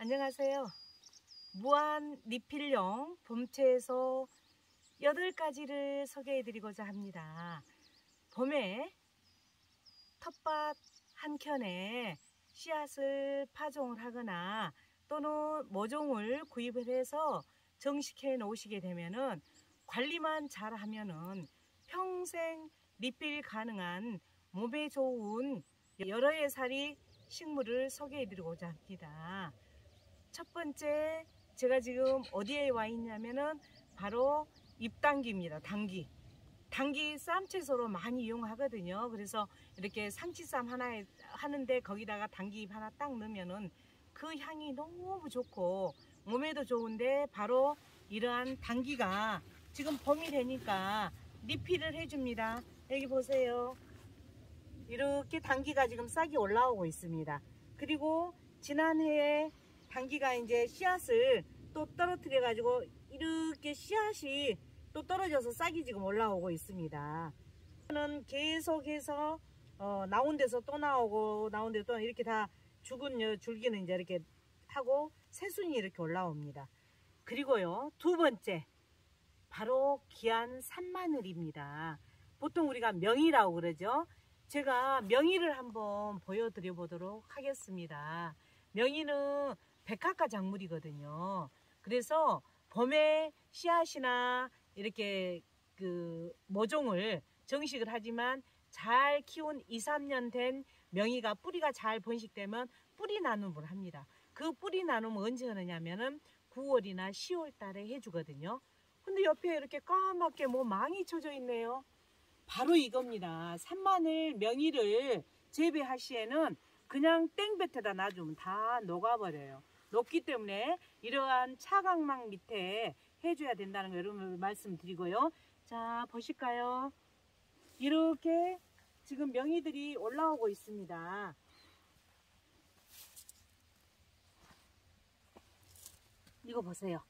안녕하세요. 무한 리필용 봄채소 8가지를 소개해드리고자 합니다. 봄에 텃밭 한켠에 씨앗을 파종을 하거나 또는 모종을 구입을 해서 정식해 놓으시게 되면은 관리만 잘 하면은 평생 리필 가능한 몸에 좋은 여러 해살이 식물을 소개해 드리고자 합니다. 첫 번째 제가 지금 어디에 와 있냐면은 바로 잎당기입니다. 당기. 당기 쌈채소로 많이 이용하거든요. 그래서 이렇게 상치쌈 하나 하는데 거기다가 당기잎 하나 딱 넣으면은 그 향이 너무 좋고 몸에도 좋은데 바로 이러한 당기가 지금 봄이 되니까 리필을 해줍니다. 여기 보세요. 이렇게 당기가 지금 싹이 올라오고 있습니다. 그리고 지난해에 당기가 이제 씨앗을 또 떨어뜨려 가지고 이렇게 씨앗이 또 떨어져서 싹이 지금 올라오고 있습니다. 는 계속해서 어, 나온 데서 또 나오고 나온 데서 또 이렇게 다 죽은 줄기는 이제 이렇게 하고 새순이 이렇게 올라옵니다. 그리고요 두 번째 바로 귀한 산마늘입니다. 보통 우리가 명이라고 그러죠. 제가 명이를 한번 보여드려 보도록 하겠습니다. 명이는 백합과 작물이거든요. 그래서 봄에 씨앗이나 이렇게 그 모종을 정식을 하지만 잘 키운 2, 3년 된 명이가 뿌리가 잘 번식되면 뿌리 나눔을 합니다. 그 뿌리 나눔을 언제 하느냐면은 9월이나 10월 달에 해주거든요. 근데 옆에 이렇게 까맣게 뭐 망이 쳐져 있네요. 바로 이겁니다. 산마늘 명이를 재배할 시에는 그냥 땡볕에다 놔주면 다 녹아버려요. 녹기 때문에 이러한 차광망 밑에 해줘야 된다는 거 여러분 말씀드리고요. 자 보실까요? 이렇게 지금 명이들이 올라오고 있습니다. 이거 보세요.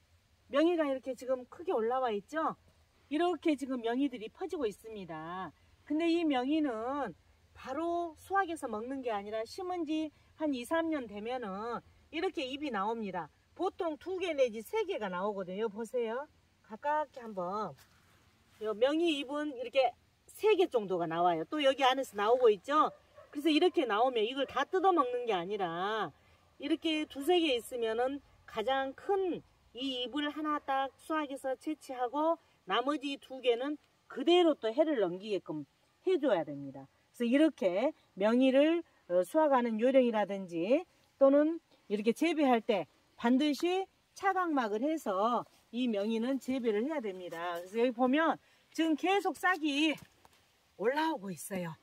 명이가 이렇게 지금 크게 올라와 있죠? 이렇게 지금 명이들이 퍼지고 있습니다. 근데 이 명이는 바로 수확해서 먹는 게 아니라 심은 지 한 2, 3년 되면은 이렇게 잎이 나옵니다. 보통 두 개 내지 세 개가 나오거든요. 보세요. 가깝게 한번. 명이 잎은 이렇게 세 개 정도가 나와요. 또 여기 안에서 나오고 있죠. 그래서 이렇게 나오면 이걸 다 뜯어 먹는 게 아니라 이렇게 두세 개 있으면은 가장 큰 이 잎을 하나 딱 수확해서 채취하고 나머지 두 개는 그대로 또 해를 넘기게끔 해줘야 됩니다. 그래서 이렇게 명이를 어, 수확하는 요령이라든지 또는 이렇게 재배할 때 반드시 차각막을 해서 이 명이는 재배를 해야 됩니다. 그래서 여기 보면 지금 계속 싹이 올라오고 있어요.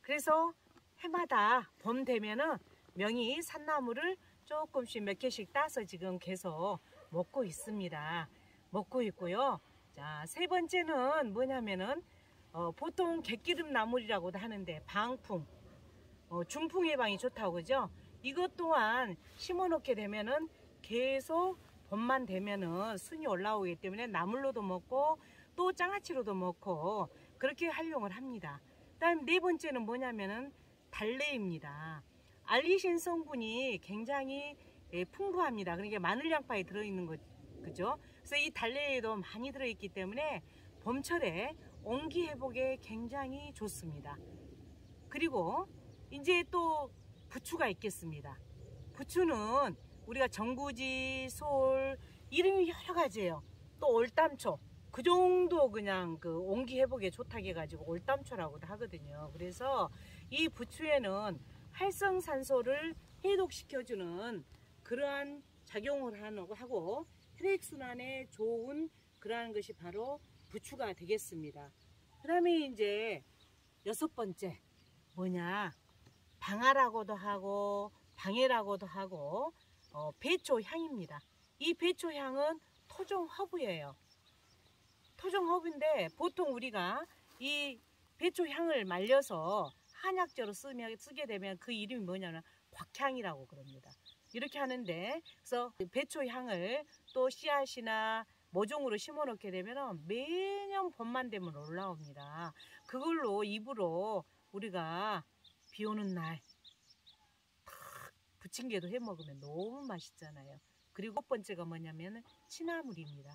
그래서 해마다 봄 되면은 명이 산나물을 조금씩 몇 개씩 따서 지금 계속 먹고 있습니다. 먹고 있고요. 자, 세 번째는 뭐냐면은 어, 보통 갯기름 나물이라고도 하는데 방풍, 어, 중풍 예방이 좋다고 그죠? 이것 또한 심어 놓게 되면은 계속 봄만 되면은 순이 올라오기 때문에 나물로도 먹고 또 장아찌로도 먹고 그렇게 활용을 합니다. 다음 네 번째는 뭐냐면은 달래입니다. 알리신 성분이 굉장히 예, 풍부합니다. 그러니까 마늘 양파에 들어있는 거 그죠? 그래서 이 달래에도 많이 들어있기 때문에 봄철에 온기 회복에 굉장히 좋습니다. 그리고 이제 또 부추가 있겠습니다. 부추는 우리가 정구지, 솔 이름이 여러 가지예요. 또 올담초 그 정도 그냥 그 온기 회복에 좋다고 해가지고 올담초라고도 하거든요. 그래서 이 부추에는 활성산소를 해독시켜주는 그러한 작용을 하고 혈액순환에 좋은 그러한 것이 바로 부추가 되겠습니다. 그 다음에 이제 여섯 번째 뭐냐 방아라고도 하고 방해라고도 하고 어, 배초 향입니다. 이 배초 향은 토종 허브예요. 토종 허브인데 보통 우리가 이 배초 향을 말려서 한약재로 쓰게 되면 그 이름이 뭐냐면 곽향이라고 그럽니다. 이렇게 하는데 그래서 배초 향을 또 씨앗이나 모종으로 심어 놓게 되면 매년 봄만 되면 올라옵니다. 그걸로 입으로 우리가 비 오는 날 부침개도 해 먹으면 너무 맛있잖아요. 그리고 첫 번째가 뭐냐면 치나물입니다.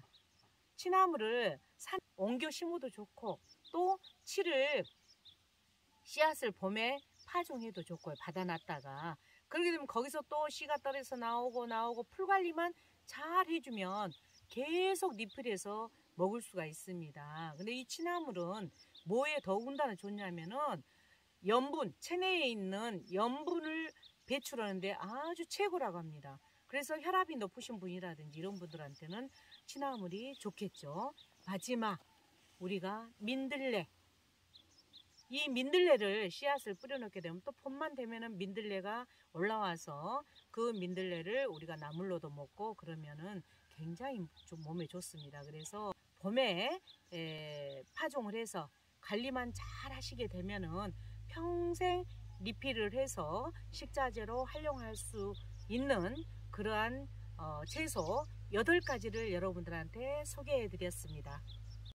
치나물을 산 옮겨 심어도 좋고 또 치를 씨앗을 봄에 파종해도 좋고요. 받아놨다가 그렇게 되면 거기서 또 씨가 떨어서 나오고 나오고 풀 관리만 잘 해주면 계속 리필해서 먹을 수가 있습니다. 근데 이 치나물은 뭐에 더군다나 좋냐면은 염분, 체내에 있는 염분을 배출하는데 아주 최고라고 합니다. 그래서 혈압이 높으신 분이라든지 이런 분들한테는 치나물이 좋겠죠. 마지막 우리가 민들레 이 민들레를 씨앗을 뿌려놓게 되면 또 봄만 되면은 민들레가 올라와서 그 민들레를 우리가 나물로도 먹고 그러면은 굉장히 좀 몸에 좋습니다. 그래서 봄에 에, 파종을 해서 관리만 잘 하시게 되면은 평생 리필을 해서 식자재로 활용할 수 있는 그러한 어, 채소 8가지를 여러분들한테 소개해 드렸습니다.